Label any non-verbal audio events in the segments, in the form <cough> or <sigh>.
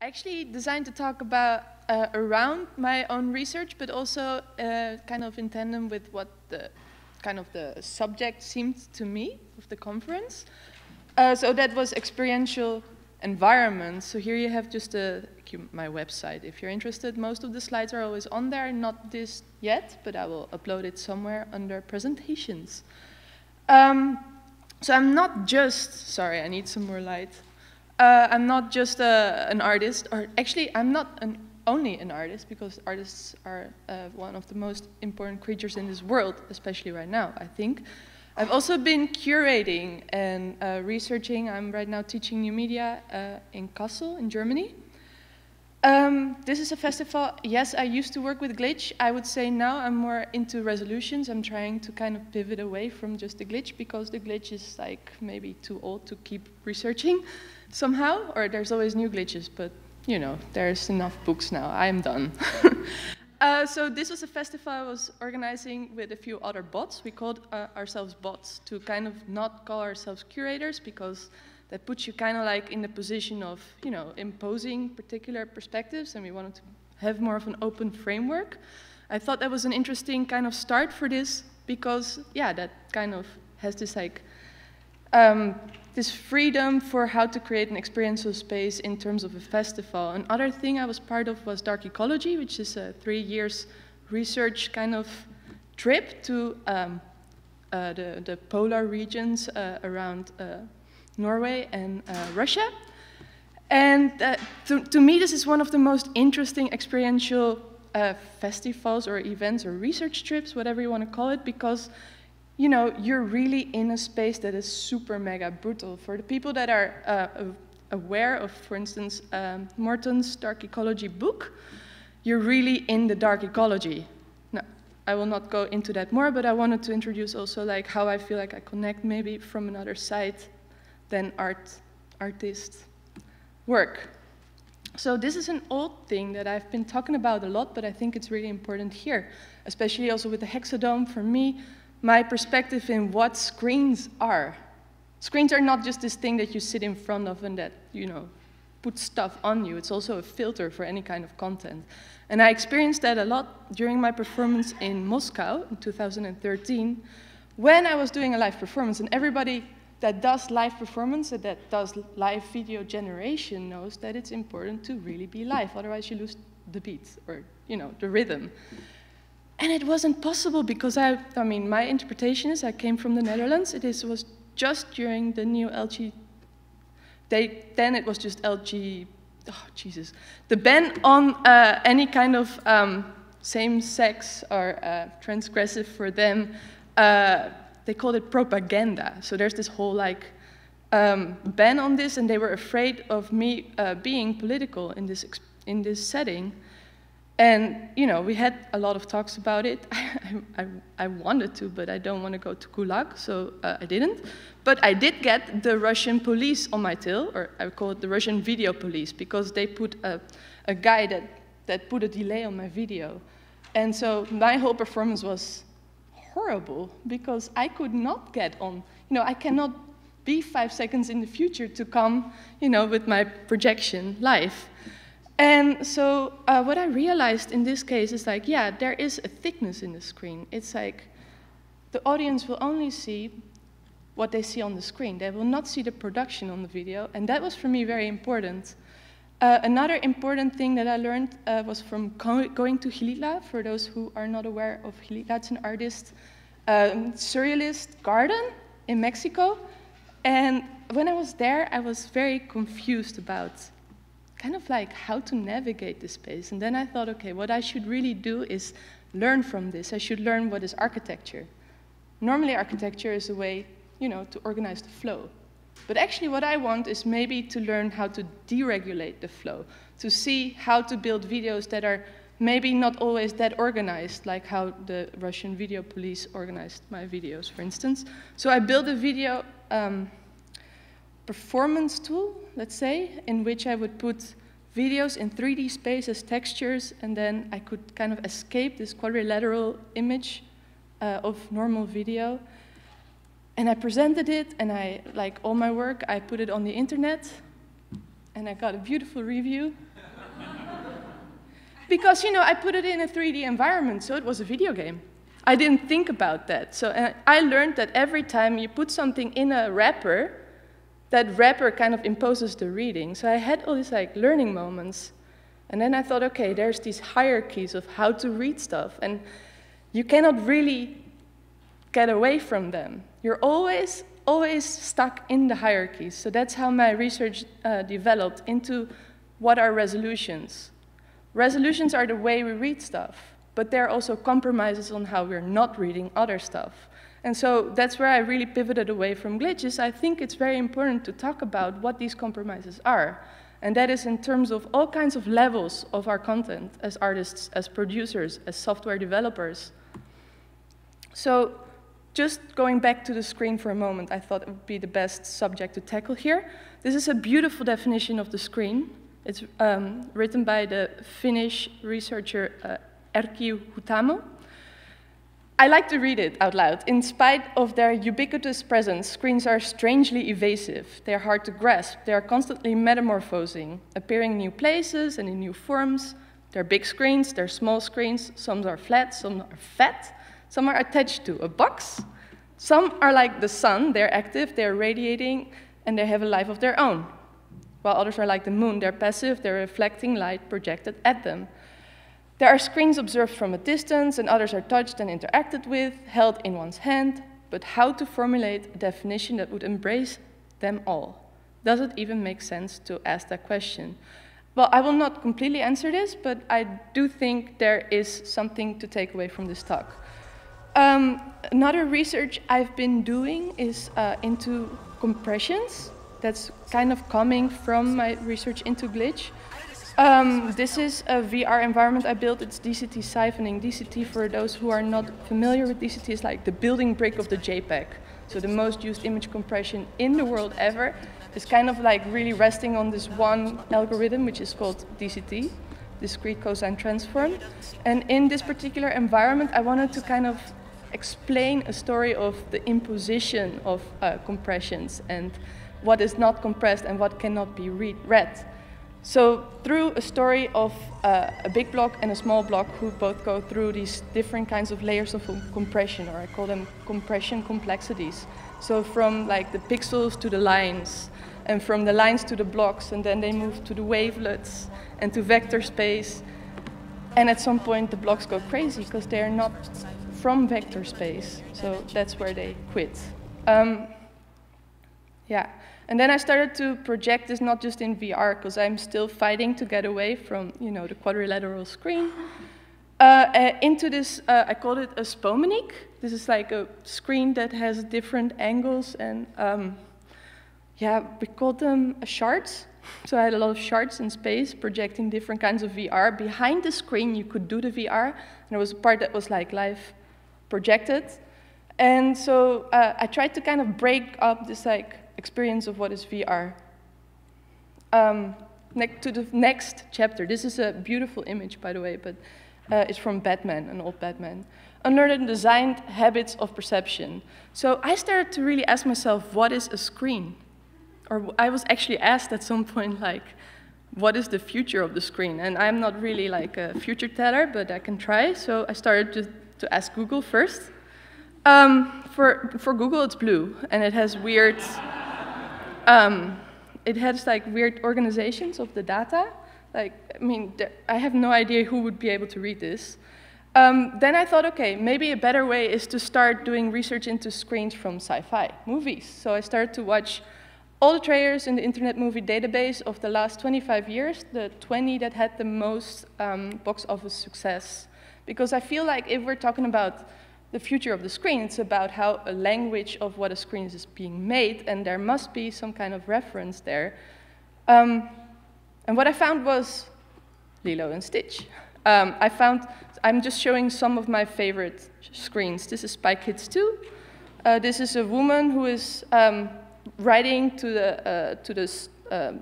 I actually designed to talk about uh, around my own research, but also uh, kind of in tandem with what the kind of the subject seemed to me of the conference. Uh, so that was experiential environments. So here you have just a, my website. If you're interested, most of the slides are always on there. Not this yet, but I will upload it somewhere under presentations. Um, so I'm not just, sorry, I need some more light. Uh, I'm not just a, an artist, or actually, I'm not an, only an artist, because artists are uh, one of the most important creatures in this world, especially right now, I think. I've also been curating and uh, researching. I'm right now teaching new media uh, in Kassel, in Germany. Um, this is a festival, yes, I used to work with glitch. I would say now I'm more into resolutions. I'm trying to kind of pivot away from just the glitch because the glitch is like maybe too old to keep researching somehow, or there's always new glitches, but you know, there's enough books now. I am done. <laughs> uh, so this was a festival I was organizing with a few other bots. We called uh, ourselves bots to kind of not call ourselves curators because that puts you kind of like in the position of, you know, imposing particular perspectives, and we wanted to have more of an open framework. I thought that was an interesting kind of start for this because, yeah, that kind of has this like um, this freedom for how to create an experiential space in terms of a festival. Another thing I was part of was Dark Ecology, which is a three years research kind of trip to um, uh, the, the polar regions uh, around uh, Norway and uh, Russia. And uh, to, to, me, this is one of the most interesting experiential uh, festivals or events or research trips, whatever you want to call it, because you know, you're really in a space that is super mega brutal. For the people that are uh, aware of, for instance, um, Morton's Dark Ecology book, you're really in the dark ecology. Now, I will not go into that more, but I wanted to introduce also like how I feel like I connect maybe from another side than art, artist work. So this is an old thing that I've been talking about a lot, but I think it's really important here, especially also with the Hexadome. For me, my perspective in what screens are. Screens are not just this thing that you sit in front of and that, you know, put stuff on you. It's also a filter for any kind of content. And I experienced that a lot during my performance in Moscow in 2013 when I was doing a live performance. And everybody that does live performance and that does live video generation knows that it's important to really be live. Otherwise, you lose the beat or, you know, the rhythm. And it wasn't possible because I, I mean, my interpretation is I came from the Netherlands. It is, was just during the new LG, they, then it was just LG, oh, Jesus. The ban on uh, any kind of um, same sex or uh, transgressive for them, uh, they called it propaganda. So there's this whole like um, ban on this, and they were afraid of me uh, being political in this, in this setting. And, you know, we had a lot of talks about it. <laughs> I, I, I wanted to, but I don't want to go to Gulag, so uh, I didn't. But I did get the Russian police on my tail, or I call it the Russian video police, because they put a, a guy that, that put a delay on my video. And so my whole performance was horrible, because I could not get on. You know, I cannot be five seconds in the future to come, you know, with my projection live. And so uh, what I realized in this case is like, yeah, there is a thickness in the screen. It's like the audience will only see what they see on the screen. They will not see the production on the video, and that was for me very important. Uh, another important thing that I learned uh, was from going to Xilitla. For those who are not aware of Xilitla, it's an artist, um, surrealist garden in Mexico. And when I was there, I was very confused about kind of like how to navigate the space. And then I thought, okay, what I should really do is learn from this. I should learn what is architecture. Normally, architecture is a way, you know, to organize the flow. But actually, what I want is maybe to learn how to deregulate the flow, to see how to build videos that are maybe not always that organized, like how the Russian video police organized my videos, for instance. So I built a video um, performance tool, let's say, in which I would put videos in 3D space as textures, and then I could kind of escape this quadrilateral image uh, of normal video. And I presented it, and I, like all my work, I put it on the internet, and I got a beautiful review. <laughs> because, you know, I put it in a 3D environment, so it was a video game. I didn't think about that. So uh, I learned that every time you put something in a wrapper, that wrapper kind of imposes the reading. So I had all these like learning moments. And then I thought, okay, there's these hierarchies of how to read stuff. And you cannot really get away from them. You're always, always stuck in the hierarchies. So that's how my research uh, developed into what are resolutions. Resolutions are the way we read stuff but there are also compromises on how we're not reading other stuff. And so that's where I really pivoted away from glitches. I think it's very important to talk about what these compromises are. And that is in terms of all kinds of levels of our content as artists, as producers, as software developers. So just going back to the screen for a moment, I thought it would be the best subject to tackle here. This is a beautiful definition of the screen. It's um, written by the Finnish researcher uh, Erkki Huhtamo. I like to read it out loud. In spite of their ubiquitous presence, screens are strangely evasive. They are hard to grasp. They are constantly metamorphosing, appearing in new places and in new forms. They're big screens, they're small screens. Some are flat, some are fat. Some are attached to a box. Some are like the sun, they're active, they're radiating, and they have a life of their own. While others are like the moon, they're passive, they're reflecting light projected at them. There are screens observed from a distance, and others are touched and interacted with, held in one's hand, but how to formulate a definition that would embrace them all? Does it even make sense to ask that question? Well, I will not completely answer this, but I do think there is something to take away from this talk. Um, another research I've been doing is uh, into compressions. That's kind of coming from my research into glitch. Um, this is a VR environment I built. It's DCT siphoning. DCT, for those who are not familiar with DCT, is like the building brick of the JPEG. So the most used image compression in the world ever is kind of like really resting on this one algorithm, which is called DCT, discrete cosine transform. And in this particular environment, I wanted to kind of explain a story of the imposition of uh, compressions and what is not compressed and what cannot be read, read. So through a story of uh, a big block and a small block who both go through these different kinds of layers of compression, or I call them compression complexities. So from like the pixels to the lines, and from the lines to the blocks, and then they move to the wavelets and to vector space. And at some point the blocks go crazy because they're not from vector space. So that's where they quit. Um, yeah. And then I started to project this not just in VR, because I'm still fighting to get away from, you know, the quadrilateral screen, uh, uh, into this, uh, I called it a spomenik. This is like a screen that has different angles and, um, yeah, we called them shards. So I had a lot of shards in space projecting different kinds of VR. Behind the screen, you could do the VR, and there was a part that was like live projected. And so uh, I tried to kind of break up this like experience of what is VR. Um, to the next chapter. This is a beautiful image, by the way, but uh, it's from Batman, an old Batman. Unlearned and designed habits of perception. So I started to really ask myself, what is a screen? Or I was actually asked at some <laughs> point, like, what is the future of the screen? And I'm not really like a future teller, but I can try. So I started to, to ask Google first. Um, for, for Google, it's blue, and it has weird um, it has like weird organizations of the data. Like, I mean, I have no idea who would be able to read this. Um, then I thought, okay, maybe a better way is to start doing research into screens from sci-fi movies. So I started to watch all the trailers in the Internet Movie Database of the last 25 years, the 20 that had the most um, box office success. Because I feel like if we're talking about the future of the screen. It's about how a language of what a screen is being made, and there must be some kind of reference there. Um, and what I found was Lilo and Stitch. Um, I found, I'm just showing some of my favorite screens. This is Spy Kids 2. Uh, this is a woman who is um, writing to the, uh, to this uh,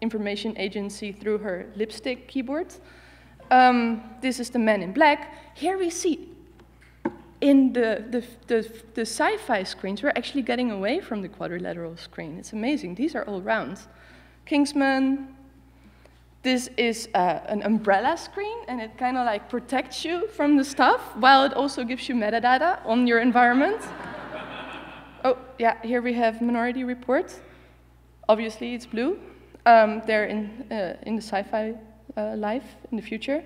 information agency through her lipstick keyboard. Um, this is the man in black. Here we see in the, the, the, the sci-fi screens, we're actually getting away from the quadrilateral screen. It's amazing. These are all round. Kingsman. This is uh, an umbrella screen, and it kind of like protects you from the stuff, while it also gives you metadata on your environment. <laughs> oh, yeah, here we have Minority Report. Obviously, it's blue. Um, they're in, uh, in the sci-fi uh, life in the future,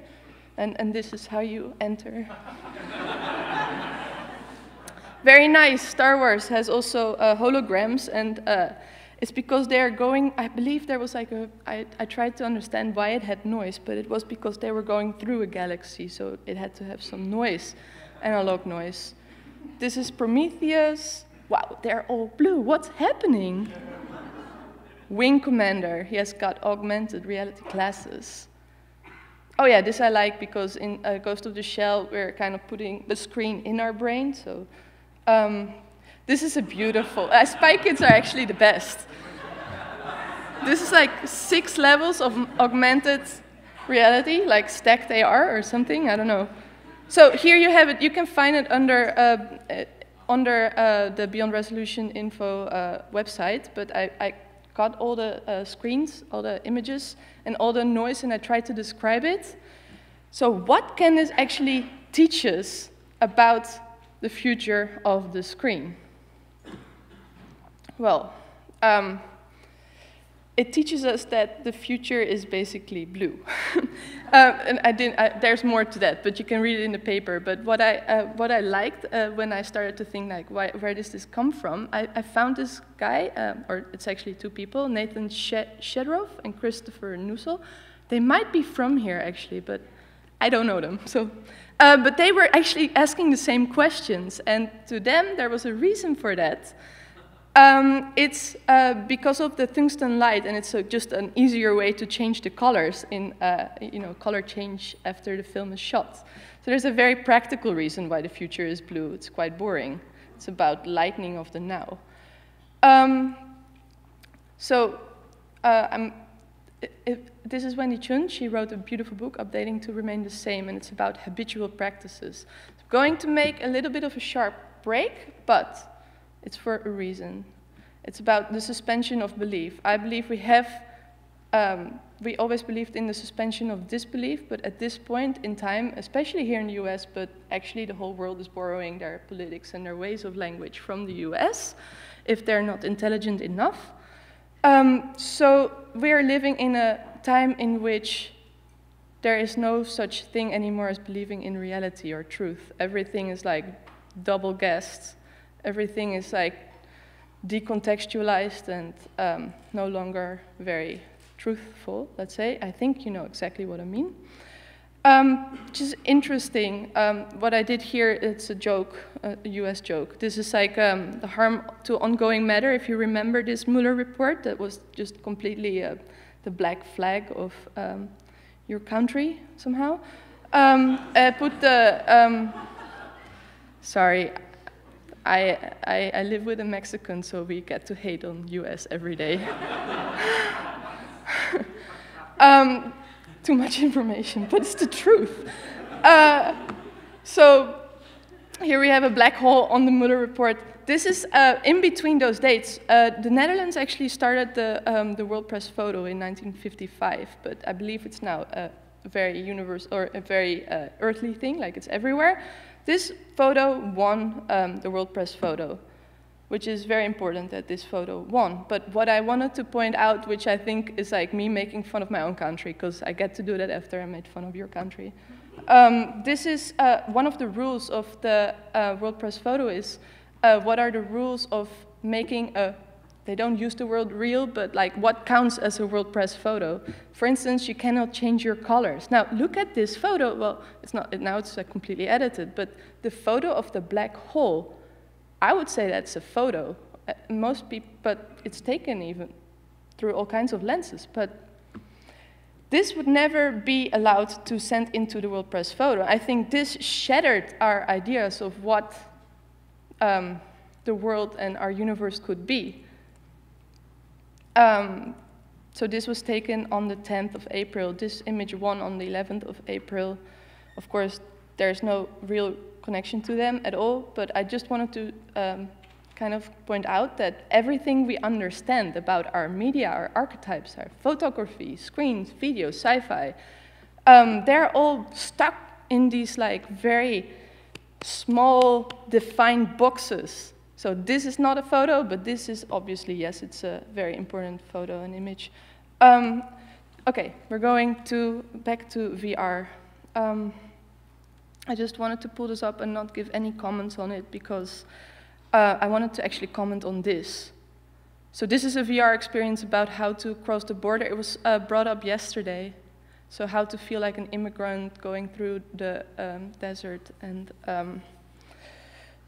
and, and this is how you enter. <laughs> Very nice. Star Wars has also uh, holograms, and uh, it's because they are going. I believe there was like a. I, I tried to understand why it had noise, but it was because they were going through a galaxy, so it had to have some noise, analog noise. This is Prometheus. Wow, they're all blue. What's happening? Wing Commander. He has got augmented reality glasses. Oh yeah, this I like because in uh, Ghost of the Shell we're kind of putting the screen in our brain, so um, this is a beautiful, uh, Spy Kids are actually the best. This is like six levels of augmented reality, like stacked AR or something, I don't know. So here you have it, you can find it under, uh, uh, under uh, the Beyond Resolution info uh, website, but I, I, got all the uh, screens, all the images, and all the noise, and I tried to describe it. So what can this actually teach us about the future of the screen? Well, um, it teaches us that the future is basically blue. <laughs> uh, and I didn't, I, there's more to that, but you can read it in the paper. But what I, uh, what I liked uh, when I started to think, like, why, where does this come from? I, I found this guy, um, or it's actually two people, Nathan Shedroff and Christopher Noessel. They might be from here, actually, but I don't know them. So uh, but they were actually asking the same questions, and to them there was a reason for that. Um, it's uh, because of the tungsten light, and it's just an easier way to change the colors in, uh, you know, color change after the film is shot. So there's a very practical reason why the future is blue. It's quite boring. It's about lightning of the now. Um, so uh, I'm this is Wendy Chun. She wrote a beautiful book, Updating to Remain the Same, and it's about habitual practices. I'm going to make a little bit of a sharp break, but it's for a reason. It's about the suspension of belief. I believe we have, um, we always believed in the suspension of disbelief, but at this point in time, especially here in the US, but actually the whole world is borrowing their politics and their ways of language from the US, if they're not intelligent enough. Um, so we are living in a time in which there is no such thing anymore as believing in reality or truth. Everything is like double guessed. Everything is like decontextualized and um, no longer very truthful, let's say. I think you know exactly what I mean. Um, which is interesting. Um, what I did here, it's a joke, a US joke. This is like um, the harm to ongoing matter. If you remember this Mueller report, that was just completely uh, the black flag of um, your country somehow. Um, I put the, um, sorry, I, I, I live with a Mexican, so we get to hate on US every day. <laughs> Um, too much information, but it's the truth. Uh, so here we have a black hole on the Mueller report. This is uh, in between those dates. Uh, the Netherlands actually started the, um, the World Press Photo in 1955, but I believe it's now a very universal or a very uh, earthly thing, like it's everywhere. This photo won um, the World Press Photo which is very important that this photo won. But what I wanted to point out, which I think is like me making fun of my own country, because I get to do that after I made fun of your country. Um, this is uh, one of the rules of the uh, World Press Photo is uh, what are the rules of making a, they don't use the word real, but like what counts as a World Press photo. For instance, you cannot change your colors. Now look at this photo, well, it's not, now it's uh, completely edited, but the photo of the black hole I would say that's a photo. Uh, most people, but it's taken even through all kinds of lenses. But this would never be allowed to send into the World Press photo. I think this shattered our ideas of what um, the world and our universe could be. Um, so this was taken on the 10th of April. This image won on the 11th of April. Of course, there's no real connection to them at all, but I just wanted to um, kind of point out that everything we understand about our media, our archetypes, our photography, screens, video, sci-fi, um, they're all stuck in these like very small defined boxes. So this is not a photo, but this is obviously, yes, it's a very important photo and image. Um, okay, we're going to back to VR. Um, I just wanted to pull this up and not give any comments on it because uh, I wanted to actually comment on this. So this is a VR experience about how to cross the border. It was uh, brought up yesterday. So how to feel like an immigrant going through the um, desert. And um,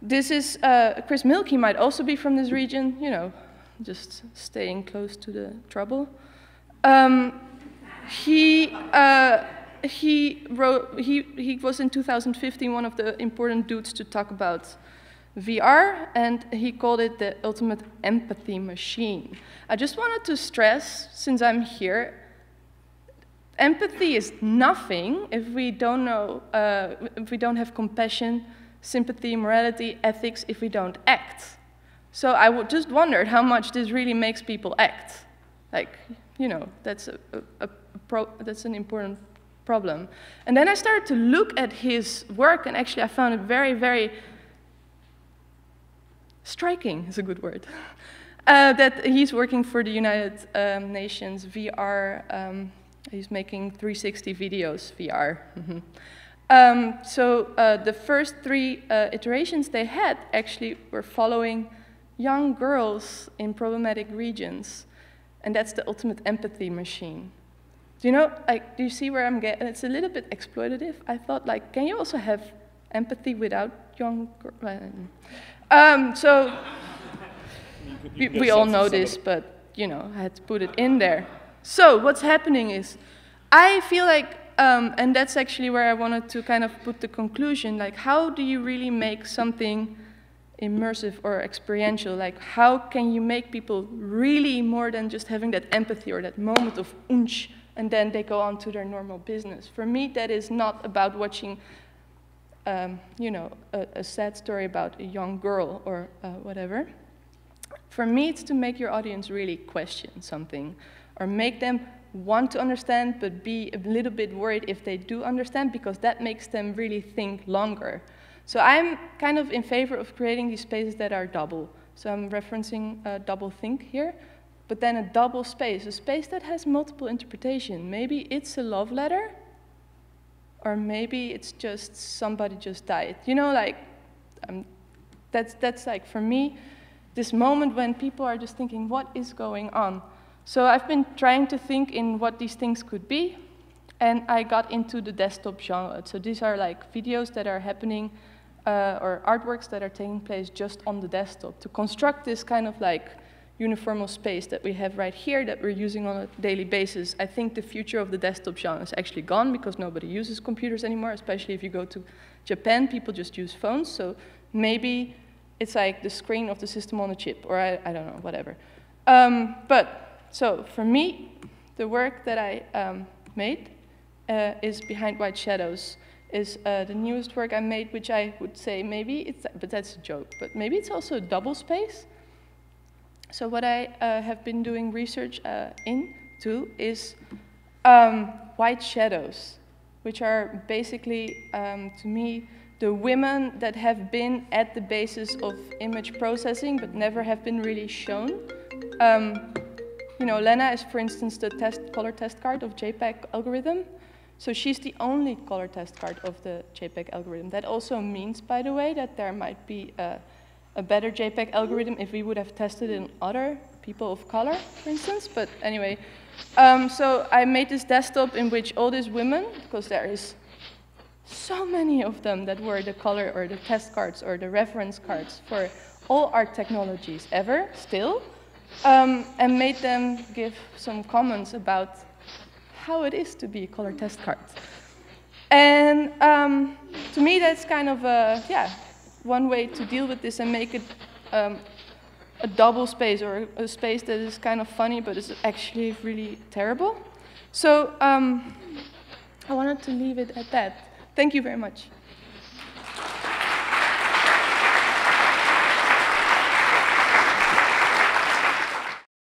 this is, uh, Chris Milkey might also be from this region, you know, just staying close to the trouble. Um, he, uh, he, wrote, he, he was in 2015 one of the important dudes to talk about VR, and he called it the ultimate empathy machine. I just wanted to stress, since I'm here, empathy is nothing if we don't know, uh, if we don't have compassion, sympathy, morality, ethics, if we don't act. So I just wondered how much this really makes people act. Like, you know, that's, a, a, a that's an important problem. And then I started to look at his work, and actually I found it very, very striking, is a good word. <laughs> Uh, that he's working for the United um, Nations VR um, He's making 360 videos VR. Mm-hmm. um, so uh, the first three uh, iterations they had actually were following young girls in problematic regions. And that's the ultimate empathy machine. Do you know, like, do you see where I'm getting? It's a little bit exploitative. I thought, like, can you also have empathy without young girls? Um, so <laughs> we, we all know this, but, you know, I had to put it in there. So what's happening is, I feel like, um, and that's actually where I wanted to kind of put the conclusion, like how do you really make something immersive or experiential? Like how can you make people really more than just having that empathy or that moment of unch and then they go on to their normal business? For me, that is not about watching um, you know, a, a, sad story about a young girl or uh, whatever. For me, it's to make your audience really question something or make them want to understand but be a little bit worried if they do understand because that makes them really think longer. So I'm kind of in favor of creating these spaces that are double. So I'm referencing a double think here, but then a double space, a space that has multiple interpretation. Maybe it's a love letter, or maybe it's just somebody just died. You know, like, um, that's, that's like, for me, this moment when people are just thinking, what is going on? So I've been trying to think in what these things could be, and I got into the desktop genre. So these are like videos that are happening, uh, or artworks that are taking place just on the desktop to construct this kind of like uniformal space that we have right here that we're using on a daily basis. I think the future of the desktop genre is actually gone because nobody uses computers anymore, especially if you go to Japan, people just use phones. So maybe it's like the screen of the system on a chip, or I, I don't know, whatever. Um, but so for me, the work that I um, made uh, is Behind White Shadows, is uh, the newest work I made, which I would say maybe it's, but that's a joke, but maybe it's also a double space. So what I uh, have been doing research uh, into is um, white shadows, which are basically, um, to me, the women that have been at the basis of image processing but never have been really shown. Um, you know, Lena is, for instance, the test, color test card of JPEG algorithm. So she's the only color test card of the JPEG algorithm. That also means, by the way, that there might be a, a better JPEG algorithm if we would have tested in other people of color, for instance. But anyway, um, so I made this desktop in which all these women, because there is so many of them that were the color or the test cards or the reference cards for all art technologies ever, still, um, and made them give some comments about how it is to be a color test card. And um, to me, that's kind of a, yeah, one way to deal with this and make it um, a double space or a space that is kind of funny but is actually really terrible. So um, I wanted to leave it at that. Thank you very much.